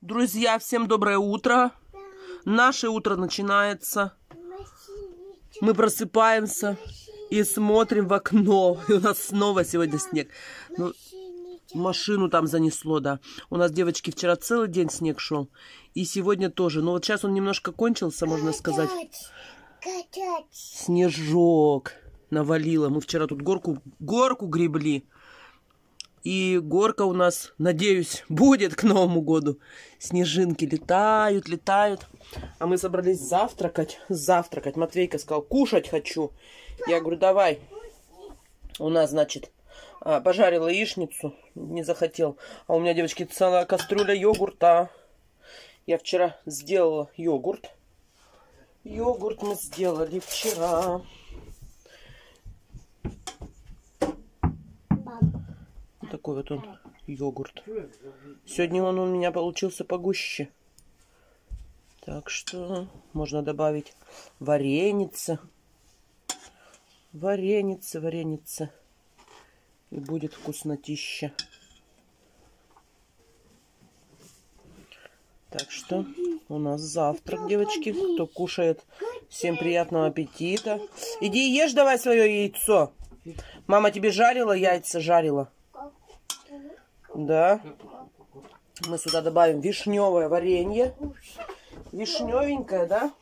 Друзья, всем доброе утро. Наше утро начинается. Мы просыпаемся и смотрим в окно. И у нас снова сегодня снег. Ну, машину там занесло, да. У нас, девочки, вчера целый день снег шел. И сегодня тоже. Но вот сейчас он немножко кончился, можно сказать. Снежок навалило. Мы вчера тут горку, горку гребли. И горка у нас, надеюсь, будет к Новому году. Снежинки летают, летают. А мы собрались завтракать. Завтракать. Матвейка сказал, кушать хочу. Я говорю, давай. У нас, значит, а, пожарила яичницу. Не захотел. А у меня, девочки, целая кастрюля йогурта. Я вчера сделала йогурт. Йогурт мы сделали вчера. Такой вот он йогурт. Сегодня он у меня получился погуще. Так что можно добавить вареница. Вареница, вареница. И будет вкуснотища. Так что у нас завтрак, девочки. Кто кушает, всем приятного аппетита. Иди ешь давай свое яйцо. Мама тебе жарила яйца, жарила. Да. Мы сюда добавим вишневое варенье. Вишневенькое, да?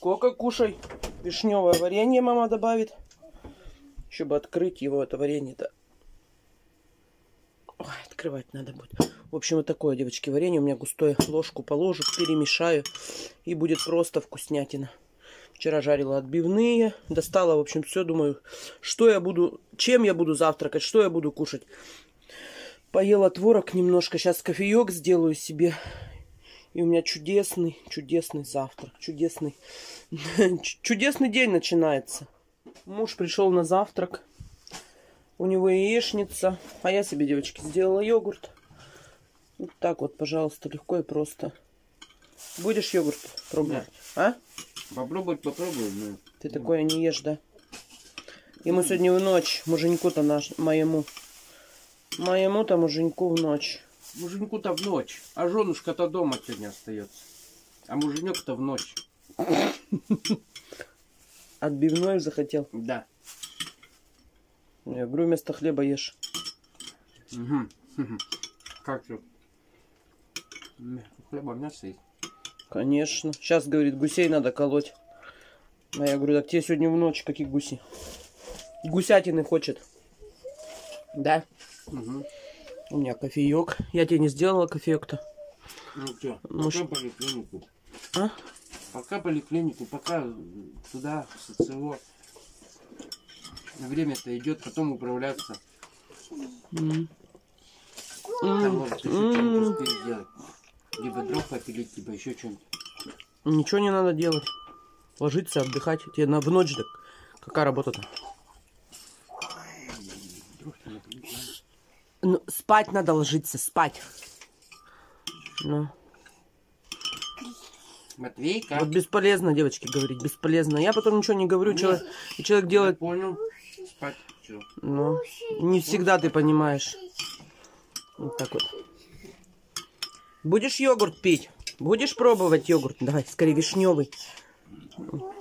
Кока, кушай. Вишневое варенье мама добавит. Еще бы открыть его, это варенье-то. Открывать надо будет. В общем, вот такое, девочки, варенье. У меня густое ложку положу, перемешаю. И будет просто вкуснятина. Вчера жарила отбивные. Достала, в общем, все. Думаю, что я буду, чем я буду завтракать, что я буду кушать. Поела творог немножко. Сейчас кофеек сделаю себе. И у меня чудесный, чудесный завтрак. Чудесный, чудесный день начинается. Муж пришел на завтрак. У него яичница. А я себе, девочки, сделала йогурт. Вот так вот, пожалуйста, легко и просто. Будешь йогурт пробовать? Да. А? Попробовать попробую. Но... Ты такое не ешь, да? Ему сегодня в ночь, муженьку-то наш, моему. Моему-то муженьку в ночь. Муженьку-то в ночь. А женушка-то дома сегодня остается. А муженек-то в ночь. Отбивной захотел? Да. Я говорю, вместо хлеба ешь. Угу. Как же? Хлеба мясо есть. Конечно. Сейчас, говорит, гусей надо колоть. А я говорю, так тебе сегодня в ночь какие гуси? Гусятины хочет. Да? Угу. У меня кофеек. Я тебе не сделала кофеек-то. Ну что, Может- пока поликлинику. А? Пока поликлинику, пока туда, в СЦО. Время-то идет, потом управляться. М. Там может еще что-нибудь М. успеть сделать. Либо дров попилить, либо еще что-нибудь. Ничего не надо делать. Ложиться, отдыхать. Тебе на в ночь так. Какая работа-то? Дров-то напилить надо. Ну, спать надо ложиться, спать. Ну, Матвейка. вот бесполезно, девочки, говорить, бесполезно. Я потом ничего не говорю, человек, и человек делает, Понял. Спать. Все. ну, не всегда ты понимаешь. Вот так вот. Будешь йогурт пить? Будешь пробовать йогурт? Давай, скорее вишневый.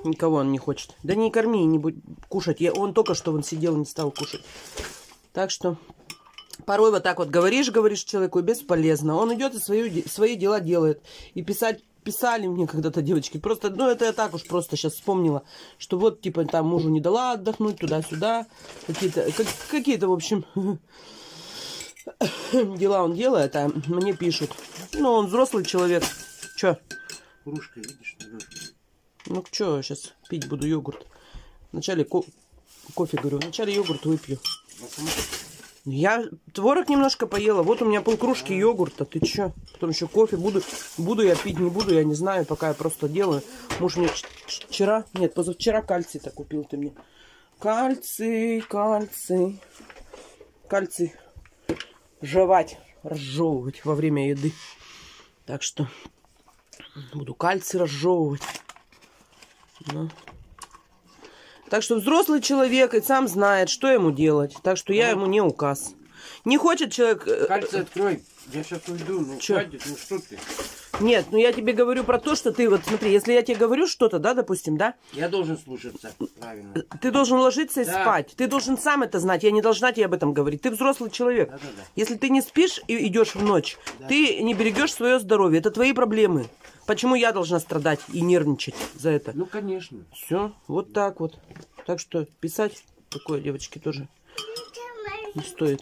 Никого он не хочет. Да не корми, не будь кушать. Я, он только что он сидел, не стал кушать. Так что порой вот так вот говоришь, говоришь человеку, бесполезно. Он идет и свои, свои дела делает. И писать писали мне когда-то девочки. Просто, ну, это я так уж просто сейчас вспомнила, что вот, типа, там мужу не дала отдохнуть туда-сюда. Какие-то, как- какие-то, в общем, дела он делает, а мне пишут. Ну, он взрослый человек. Чё? Кружка, видишь. Ну, чё, сейчас пить буду йогурт. Вначале ко- кофе, говорю, вначале йогурт выпью. Я творог немножко поела. Вот у меня полкружки йогурта. Ты чё? Потом еще кофе. Буду, буду я пить, не буду, я не знаю, пока я просто делаю. Муж мне вчера, нет, позавчера кальций-то купил ты мне. Кальций, кальций. Кальций жевать, разжевывать во время еды. Так что буду кальций разжевывать. Ну. Так что взрослый человек и сам знает, что ему делать. Так что я ему не указ. Не хочет человек... э, Кальций открой. Я сейчас уйду. Ну, Чё? хватит, ну что ты? Нет, ну я тебе говорю про то, что ты вот смотри, если я тебе говорю что-то, да, допустим, да, Я должен слушаться. Правильно. ты должен ложиться и Да. спать. Ты должен сам это знать. Я не должна тебе об этом говорить. Ты взрослый человек. Да-да-да. Если ты не спишь и идешь в ночь, Да. ты не берегешь свое здоровье. Это твои проблемы. Почему я должна страдать и нервничать за это? Ну, конечно. Все, вот так вот. Так что писать такое, девочки, тоже не стоит.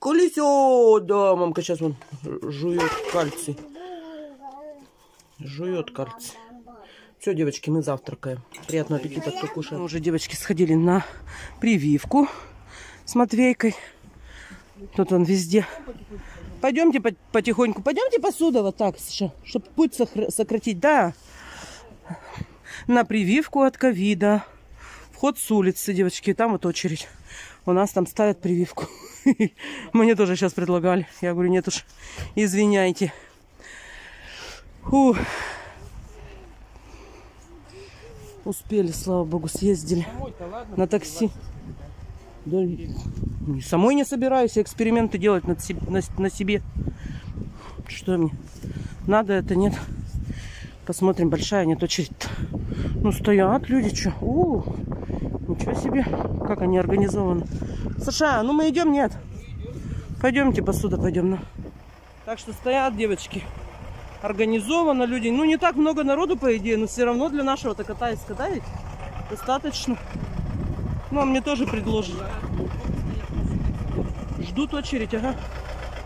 Колесо! Да, мамка сейчас вон жует кальций. Жует кальций. Все, девочки, мы завтракаем. Приятного аппетита, кто кушает. Мы уже, девочки, сходили на прививку с Матвейкой. Тут он везде. Пойдемте по- потихоньку. Пойдемте посуда вот так, чтобы путь сократить. Да. На прививку от ковида. Вход с улицы, девочки. Там вот очередь. У нас там ставят прививку. Мне тоже сейчас предлагали. Я говорю, нет уж, извиняйте. Фу. Успели, слава богу, съездили ладно? на такси. Да, не- самой не собираюсь эксперименты делать над на, на себе. Что мне? Надо это, нет? Посмотрим, большая нет очередь. Ну, стоят люди, что? У, ничего себе, как они организованы. Саша, ну мы идем, нет? Пойдемте посуда пойдем. Ну. Так что стоят девочки. Организовано люди. Ну, не так много народу, по идее, но все равно для нашего-то катайска, да, ведь? Достаточно. Ну, а мне тоже предложили. Ждут очередь, ага.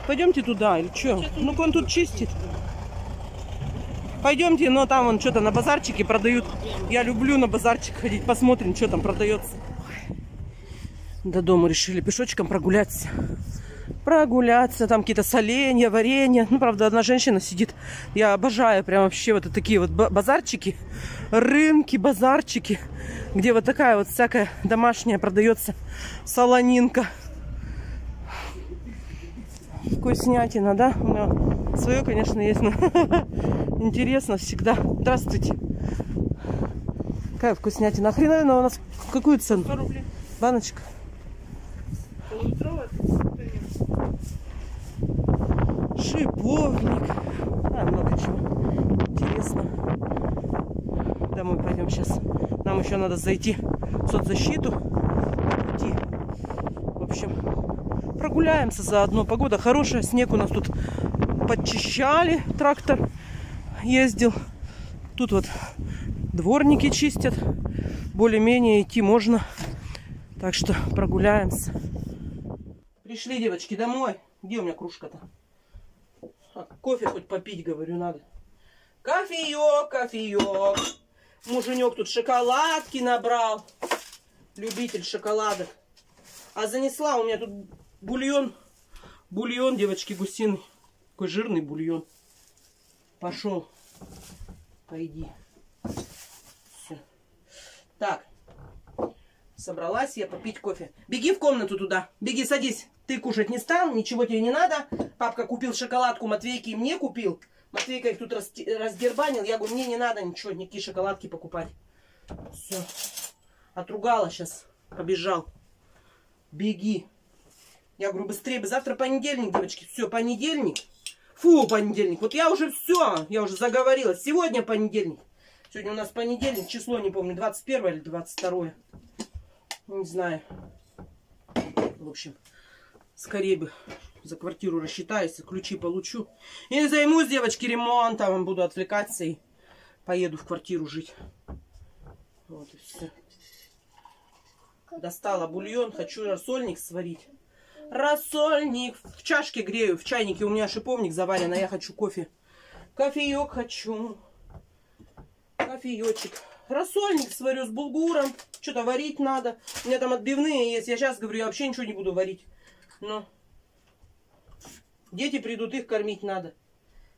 Пойдемте туда, или что? Ну-ка он тут чистит. Пойдемте, но там вон что-то на базарчике продают. Я люблю на базарчик ходить, посмотрим, что там продается. До дома решили пешочком прогуляться. Прогуляться, там какие-то соленья, варенья. Ну, правда, одна женщина сидит. Я обожаю прям вообще вот такие вот ба- базарчики, рынки, базарчики, где вот такая вот всякая домашняя продается солонинка. Вкуснятина, да? У меня свое, конечно, есть, но интересно всегда. Здравствуйте. Какая вкуснятина. Хреновина у нас какую цену? Баночка. Шиповник. А, много чего. Интересно. Домой пойдем сейчас. Нам еще надо зайти в соцзащиту. пути. В общем, прогуляемся заодно. Погода хорошая, снег у нас тут подчищали. Трактор ездил. Тут вот дворники чистят. Более-менее идти можно. Так что прогуляемся. Пришли, девочки, домой. Где у меня кружка-то? А, кофе хоть попить, говорю, надо. Кофеек, кофеек. Муженек тут шоколадки набрал. Любитель шоколадок. А занесла у меня тут бульон. Бульон, девочки, гусиный. Такой жирный бульон. Пошел. Пойди. Все. Так. Собралась я попить кофе. Беги в комнату туда. Беги, садись. Ты кушать не стал, ничего тебе не надо. Папка купил шоколадку, Матвейке и мне купил. Матвейка их тут раздербанил. Я говорю, мне не надо ничего, никакие шоколадки покупать. Все. Отругала сейчас. Побежал. Беги. Я говорю, быстрее бы. Завтра понедельник, девочки. Все, понедельник. Фу, понедельник. Вот я уже все. Я уже заговорила. Сегодня понедельник. Сегодня у нас понедельник. Число не помню. 21 или 22. Не знаю. В общем, скорее бы за квартиру рассчитаюсь, ключи получу. И займусь, девочки, ремонтом. Буду отвлекаться и поеду в квартиру жить. Вот и все. Достала бульон, хочу рассольник сварить. Рассольник в чашке грею, в чайнике у меня шиповник заварен, а я хочу кофе. Кофеек хочу. Кофеечек. Рассольник сварю с булгуром. Что-то варить надо. У меня там отбивные есть. Я сейчас говорю, я вообще ничего не буду варить. Но дети придут, их кормить надо.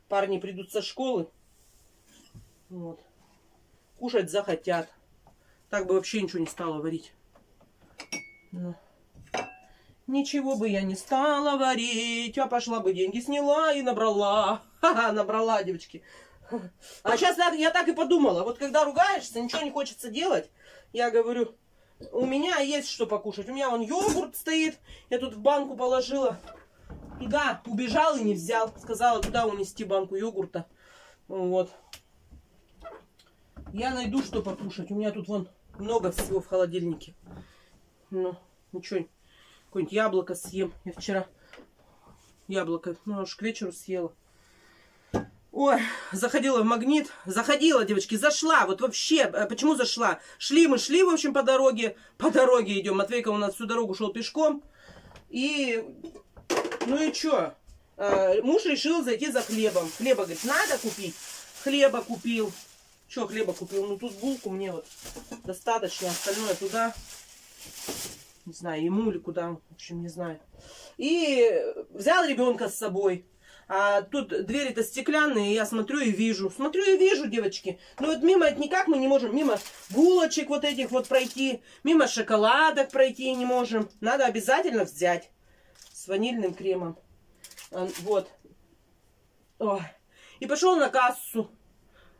Парни придут со школы. Вот. Кушать захотят. Так бы вообще ничего не стала варить. Ну. Ничего бы я не стала варить, а пошла бы деньги сняла и набрала. Ха-ха, набрала, девочки. А сейчас я так и подумала. Вот когда ругаешься, ничего не хочется делать, я говорю, у меня есть что покушать. У меня вон йогурт стоит. Я тут в банку положила. Туда убежал и не взял. Сказала, туда унести банку йогурта. Вот. Я найду, что покушать. У меня тут вон много всего в холодильнике. Ну, ничего. Какое-нибудь яблоко съем. Я вчера яблоко, ну, аж к вечеру съела. Ой, заходила в магнит. Заходила, девочки, зашла. Вот вообще, э, почему зашла? Шли мы, шли, в общем, по дороге. По дороге идем. Матвейка у нас всю дорогу шел пешком. И, ну и что? Муж решил зайти за хлебом. Хлеба, говорит, надо купить. Хлеба купил. Что хлеба купил? Ну тут булку мне вот достаточно. Остальное туда. Не знаю, ему или куда. В общем, не знаю. И взял ребенка с собой. А тут двери-то стеклянные, я смотрю и вижу. Смотрю и вижу, девочки. Ну вот мимо это никак мы не можем. Мимо булочек вот этих вот пройти. Мимо шоколадок пройти не можем. Надо обязательно взять. С ванильным кремом. Вот. Ой. И пошел на кассу.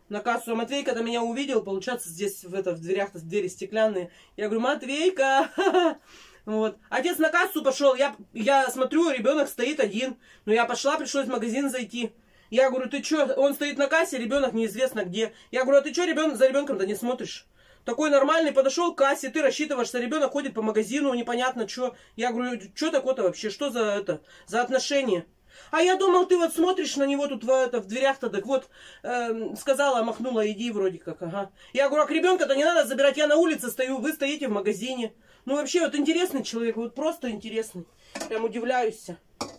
На кассу. А Матвей, когда меня увидел, получается, здесь в, это, в дверях двери стеклянные. Я говорю, Матвейка, Вот. Отец на кассу пошел, я, я смотрю, ребенок стоит один. Но я пошла, пришлось в магазин зайти. Я говорю, ты что, он стоит на кассе, ребенок неизвестно где. Я говорю, а ты что ребенок, за ребенком-то не смотришь? Такой нормальный подошел к кассе, ты рассчитываешь, что ребенок ходит по магазину, непонятно что. Я говорю, что такое-то вообще, что за это, за отношения? А я думал, ты вот смотришь на него тут в, это, в дверях-то, так вот, э, сказала, махнула, иди вроде как, ага. Я говорю, а к ребенка-то не надо забирать, я на улице стою, вы стоите в магазине. Ну, вообще, вот интересный человек, вот просто интересный. Прям удивляюсь.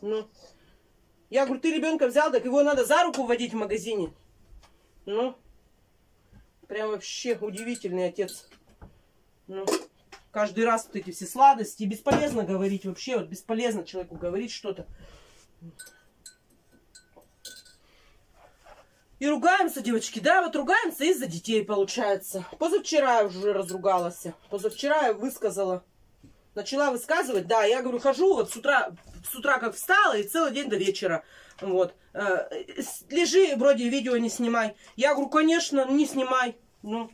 Ну. Я говорю, ты ребенка взял, так его надо за руку водить в магазине. Ну. Прям вообще удивительный отец. Ну. Каждый раз вот эти все сладости. Бесполезно говорить вообще. Вот бесполезно человеку говорить что-то. И ругаемся, девочки, да, вот ругаемся из-за детей, получается. Позавчера я уже разругалась. Позавчера я высказала. Начала высказывать, да, я говорю, хожу вот с утра, с утра как встала и целый день до вечера. Вот. Э, лежи, вроде видео не снимай. Я говорю, конечно, не снимай. Ну,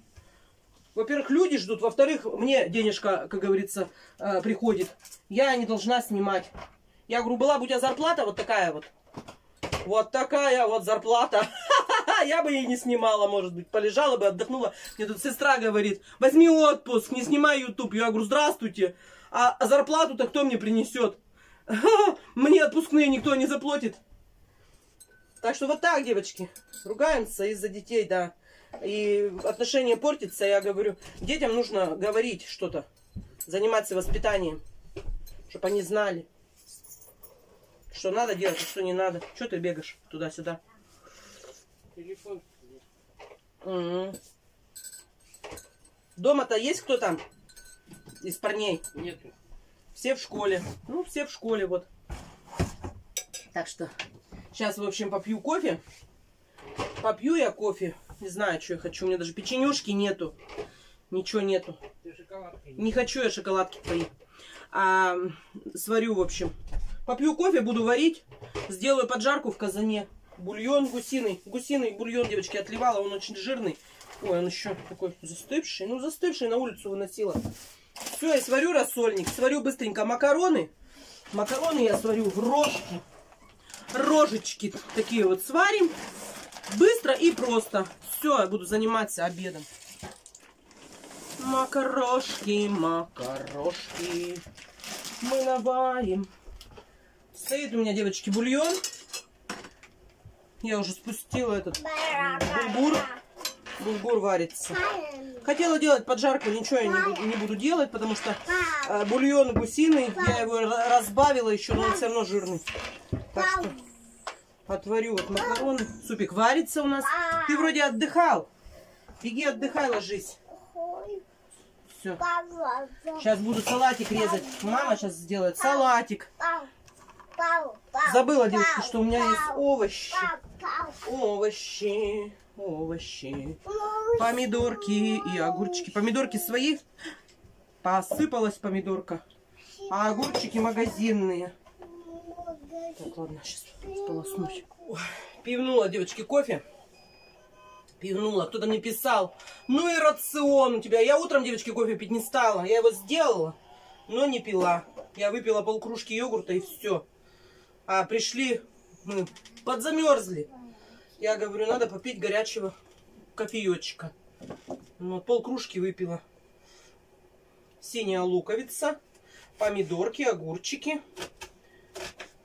во-первых, люди ждут, во-вторых, мне денежка, как говорится, э, приходит. Я не должна снимать. Я говорю, была бы у тебя зарплата вот такая вот. Вот такая вот зарплата. Я бы ей не снимала, может быть. Полежала бы, отдохнула. Мне тут сестра говорит, возьми отпуск, не снимай YouTube. Я говорю, здравствуйте. А, зарплату-то кто мне принесет? Мне отпускные никто не заплатит. Так что вот так, девочки. Ругаемся из-за детей, да. И отношения портятся, я говорю, детям нужно говорить что-то. Заниматься воспитанием. Чтобы они знали. Что надо делать, а что не надо. Что ты бегаешь туда-сюда? Телефон. Угу. Дома-то есть кто там из парней? Нету. Все в школе. Ну, все в школе, вот. Так что сейчас, в общем, попью кофе. Попью я кофе. Не знаю, что я хочу. У меня даже печенюшки нету. Ничего нету. Не хочу я шоколадки твои. А, сварю, в общем, Попью кофе, буду варить. Сделаю поджарку в казане. Бульон гусиный. Гусиный бульон, девочки, отливала. Он очень жирный. Ой, он еще такой застывший. Ну, застывший на улицу выносила. Все, я сварю рассольник. Сварю быстренько макароны. Макароны я сварю в рожки. Рожечки такие вот сварим. Быстро и просто. Все, я буду заниматься обедом. Макарошки, макарошки. Мы наварим. Стоит у меня, девочки, бульон. Я уже спустила этот булгур. Булгур варится. Хотела делать поджарку, ничего я не буду, не буду делать, потому что э, бульон гусиный, я его разбавила еще, но он все равно жирный. Так что отварю вот макароны. Супик варится у нас. Ты вроде отдыхал. Беги, отдыхай, ложись. Все. Сейчас буду салатик резать. Мама сейчас сделает салатик. Забыла, девочки, что у меня есть овощи. Овощи, овощи. Помидорки и огурчики. Помидорки свои. Посыпалась помидорка. А огурчики магазинные. Так, ладно, сейчас сполоснусь. Пивнула, девочки, кофе. Пивнула. Кто-то мне писал. Ну и рацион у тебя. Я утром, девочки, кофе пить не стала. Я его сделала, но не пила. Я выпила полкружки йогурта и все. А пришли, мы подзамерзли. Я говорю, надо попить горячего кофеечка. Ну, полкружки выпила. Синяя луковица, помидорки, огурчики.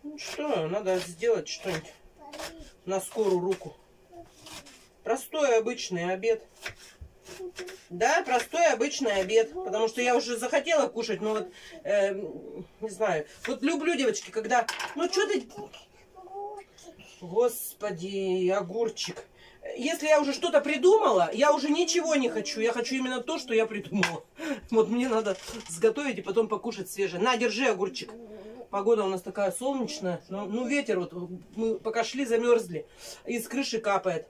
Ну что, надо сделать что-нибудь на скорую руку. Простой обычный обед. Да, простой обычный обед. Потому что я уже захотела кушать, но вот, э, не знаю. Вот люблю, девочки, когда... Ну, что ты... Господи, огурчик. Если я уже что-то придумала, я уже ничего не хочу. Я хочу именно то, что я придумала. Вот мне надо сготовить и потом покушать свежее. На, держи огурчик. Погода у нас такая солнечная. Ну, ну ветер, вот мы пока шли, замерзли. Из крыши капает.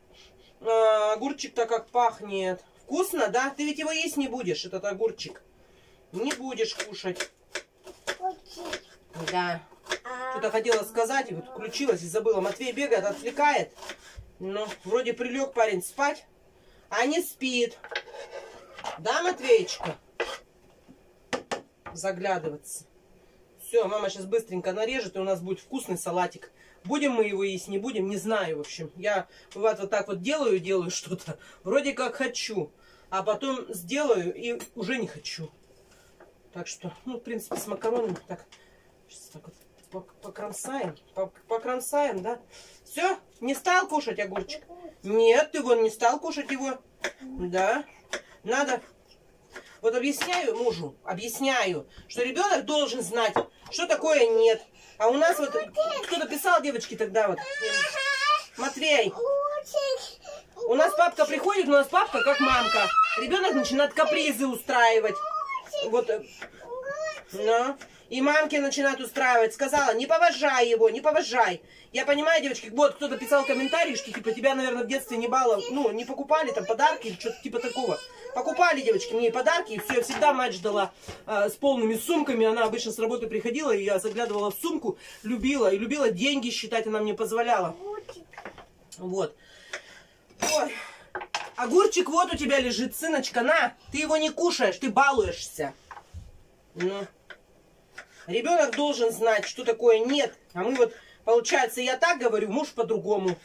А, огурчик-то как пахнет. Вкусно, да? Ты ведь его есть не будешь, этот огурчик. Не будешь кушать. Да. Что-то хотела сказать, и вот включилась и забыла. Матвей бегает, отвлекает. Ну, вроде прилег парень спать, а не спит. Да, Матвеечка? Заглядываться. Все, мама сейчас быстренько нарежет, и у нас будет вкусный салатик. Будем мы его есть, не будем, не знаю, в общем. Я, бывает, вот так вот делаю, делаю что-то. Вроде как хочу. А потом сделаю и уже не хочу. Так что, ну, в принципе, с макаронами так, сейчас так вот покромсаем, покромсаем, да. Все, не стал кушать огурчик? Нет, ты вон не стал кушать его. Да, надо. Вот объясняю мужу, объясняю, что ребенок должен знать, что такое нет. А у нас вот кто-то писал девочки тогда вот. Матвей, у нас папка приходит, у нас папка как мамка. Ребенок начинает капризы устраивать. Вот. Ну. И мамки начинают устраивать. Сказала, не поважай его, не поважай. Я понимаю, девочки, вот кто-то писал комментарии, что типа тебя, наверное, в детстве не баллов, ну, не покупали там подарки или что-то типа такого. Покупали, девочки, мне подарки, и все, я всегда мать ждала э, с полными сумками. Она обычно с работы приходила, и я заглядывала в сумку, любила, и любила деньги считать, она мне позволяла. Вот. Ой. Огурчик вот у тебя лежит, сыночка, на, ты его не кушаешь, ты балуешься. Ну. Ребенок должен знать, что такое нет. А мы вот, получается, я так говорю, муж по-другому.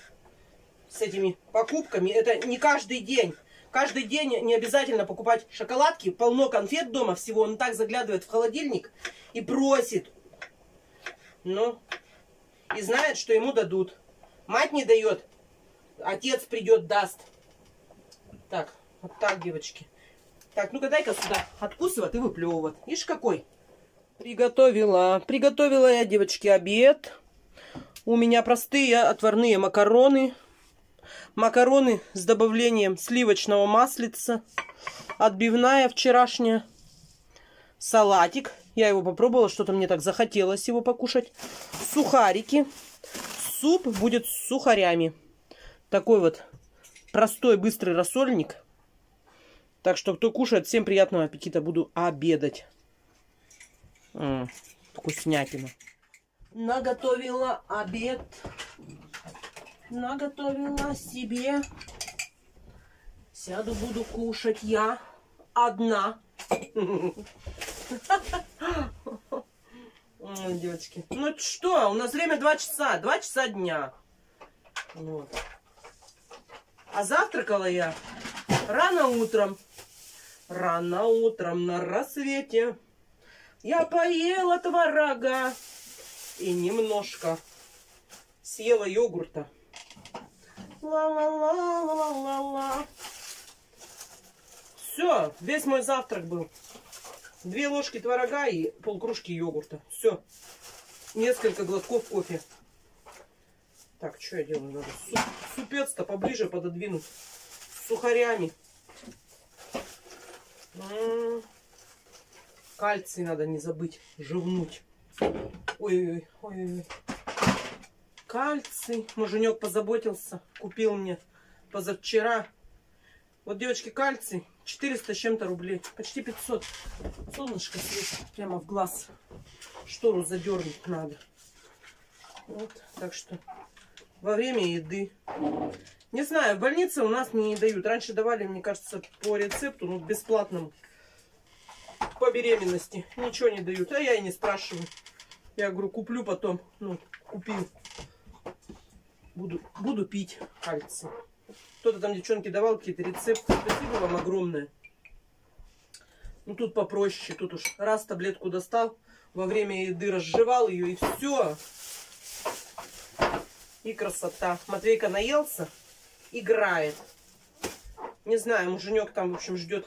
С этими покупками. Это не каждый день. Каждый день не обязательно покупать шоколадки. Полно конфет дома всего. Он так заглядывает в холодильник и просит. Ну, и знает, что ему дадут. Мать не дает. Отец придет, даст. Так, вот так, девочки. Так, ну-ка дай-ка сюда. Откусывать и выплевывать. Ишь какой. Приготовила. Приготовила я, девочки, обед. У меня простые отварные макароны. Макароны с добавлением сливочного маслица. Отбивная вчерашняя. Салатик. Я его попробовала, что-то мне так захотелось его покушать. Сухарики. Суп будет с сухарями. Такой вот простой, быстрый рассольник. Так что, кто кушает, всем приятного аппетита. Буду обедать. М вкуснятина. Наготовила обед. Наготовила себе. Сяду, буду кушать я одна. Девочки. Ну что, у нас время 2 часа. 2 часа дня. Вот. А завтракала я рано утром. Рано утром на рассвете. Я поела творога и немножко съела йогурта. Ла-ла-ла-ла-ла-ла. Все, весь мой завтрак был. Две ложки творога и полкружки йогурта. Все. Несколько глотков кофе. Так, что я делаю? Надо суп, супец-то поближе пододвинуть. Сухарями. М -м -м. Кальций надо не забыть живнуть. Ой-ой-ой. ой Кальций. Муженек позаботился. Купил мне позавчера. Вот, девочки, кальций. 400 с чем-то рублей. Почти 500. Солнышко светит прямо в глаз. Штору задернуть надо. Вот. Так что во время еды Не знаю, в больнице у нас не дают. Раньше давали, мне кажется, по рецепту, ну, бесплатному. По беременности. Ничего не дают. А я и не спрашиваю. Я говорю, куплю потом. Ну, купил. Буду, буду пить кальций. Кто-то там девчонки давал какие-то рецепты. Спасибо вам огромное. Ну тут попроще. Тут уж раз таблетку достал, во время еды разжевал ее и все. И красота. Матвейка наелся, играет. Не знаю, муженек там, в общем, ждет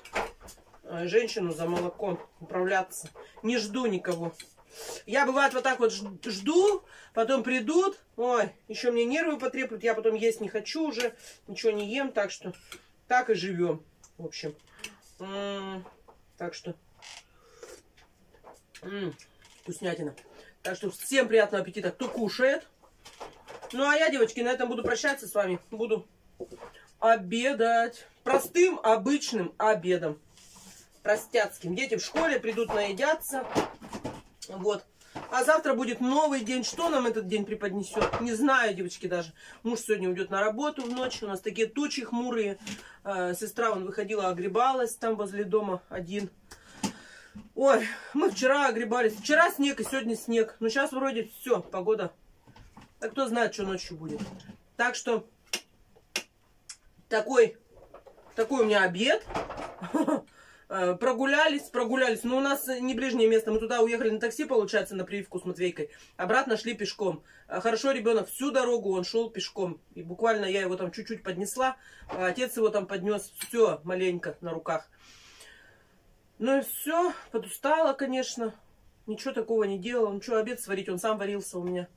э, женщину за молоком управляться. Не жду никого. Я, бывает, вот так вот жду, потом придут, ой, еще мне нервы потреплют, я потом есть не хочу уже, ничего не ем, так что так и живем, в общем. М -м -м, так что м-м, вкуснятина. Так что всем приятного аппетита, кто кушает. Ну, а я, девочки, на этом буду прощаться с вами. Буду обедать. Простым, обычным обедом. Простяцким. Дети в школе придут наедятся. Вот. А завтра будет новый день. Что нам этот день преподнесет? Не знаю, девочки, даже. Муж сегодня уйдет на работу в ночь. У нас такие тучи хмурые. Э, сестра, он выходила, огребалась там возле дома один. Ой, мы вчера огребались. Вчера снег и сегодня снег. Но сейчас вроде все, погода а кто знает, что ночью будет. Так что такой, такой у меня обед. Э, прогулялись, прогулялись. Но у нас не ближнее место. Мы туда уехали на такси, получается, на прививку с Матвейкой. Обратно шли пешком. Э, хорошо, ребенок всю дорогу он шел пешком. И буквально я его там чуть-чуть поднесла. А отец его там поднес все маленько на руках. Ну и все. Подустала, конечно. Ничего такого не делала. Ну что, обед сварить? Он сам варился у меня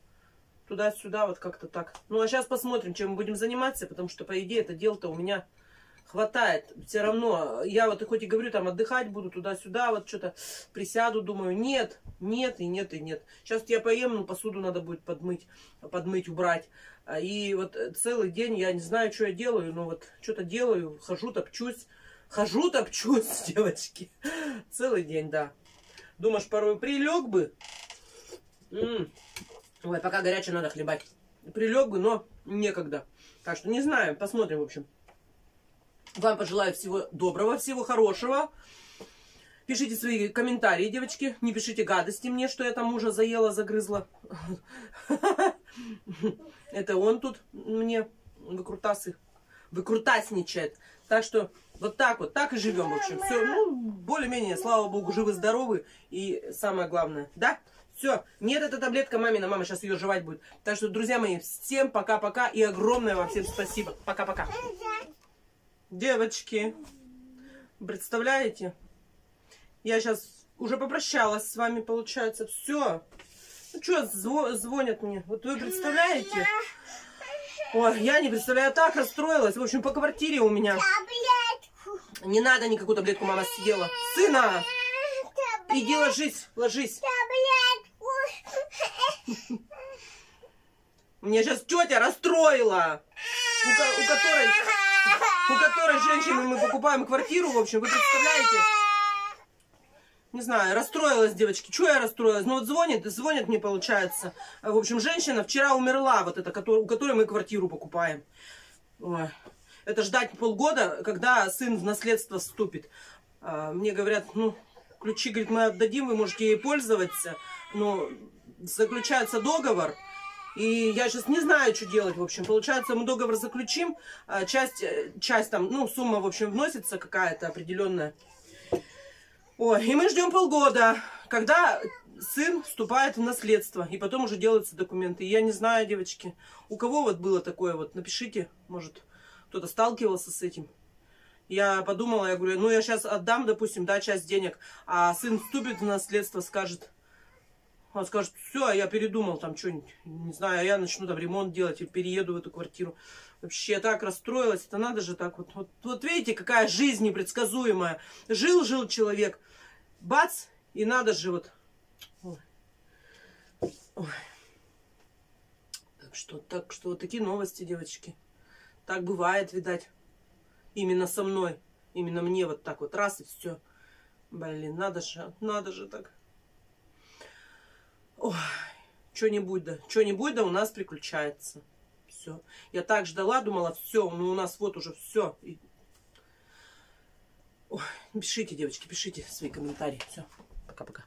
туда-сюда, вот как-то так. Ну, а сейчас посмотрим, чем мы будем заниматься, потому что, по идее, это дело-то у меня хватает. Все равно, я вот хоть и говорю, там, отдыхать буду туда-сюда, вот что-то присяду, думаю, нет, нет и нет и нет. Сейчас я поем, ну, посуду надо будет подмыть, подмыть, убрать. И вот целый день я не знаю, что я делаю, но вот что-то делаю, хожу, топчусь. Хожу, топчусь, девочки. Целый день, да. Думаешь, порой прилег бы? -м, Ой, пока горячее надо хлебать. Прилег бы, но некогда. Так что не знаю, посмотрим, в общем. Вам пожелаю всего доброго, всего хорошего. Пишите свои комментарии, девочки. Не пишите гадости мне, что я там мужа заела, загрызла. Это он тут мне выкрутасы, выкрутасничает. Так что вот так вот, так и живем, в общем. Все, ну, более-менее, слава богу, живы-здоровы. И самое главное, да? Все, нет, эта таблетка мамина, мама сейчас ее жевать будет. Так что, друзья мои, всем пока-пока и огромное вам всем спасибо. Пока-пока. Девочки, представляете? Я сейчас уже попрощалась с вами, получается. Все. Ну что, зв звонят мне. Вот вы представляете? Ой, я не представляю, так расстроилась. В общем, по квартире у меня. Не надо никакую таблетку, мама съела. Сына! Иди ложись, ложись. Меня сейчас тетя расстроила, у, у которой, у которой женщины мы покупаем квартиру, в общем, вы представляете? Не знаю, расстроилась, девочки. Чего я расстроилась? Ну вот звонит, звонит мне, получается. В общем, женщина вчера умерла, вот эта, у которой мы квартиру покупаем. Ой. Это ждать полгода, когда сын в наследство вступит. А, мне говорят, ну, ключи, говорит, мы отдадим, вы можете ей пользоваться. Но заключается договор, и я сейчас не знаю, что делать, в общем. Получается, мы договор заключим, а часть, э, часть там, ну, сумма, в общем, вносится какая-то определенная. Ой, и мы ждем полгода, когда сын вступает в наследство, и потом уже делаются документы. И я не знаю, девочки, у кого вот было такое вот, напишите, может, кто-то сталкивался с этим. Я подумала, я говорю, ну, я сейчас отдам, допустим, да, часть денег, а сын вступит в наследство, скажет, он скажет, все, я передумал там что-нибудь, не знаю, я начну там ремонт делать или перееду в эту квартиру. Вообще, я так расстроилась, это надо же так вот. Вот, вот видите, какая жизнь непредсказуемая. Жил-жил человек, бац, и надо же вот. Ой. Ой. Так что, так что вот такие новости, девочки. Так бывает, видать. Именно со мной. Именно мне вот так вот раз и все. Блин, надо же, надо же так. Что-нибудь да, что-нибудь да у нас приключается. Все. Я так ждала, думала, все, ну у нас вот уже все. И... Ой, пишите, девочки, пишите свои комментарии. Все, пока-пока.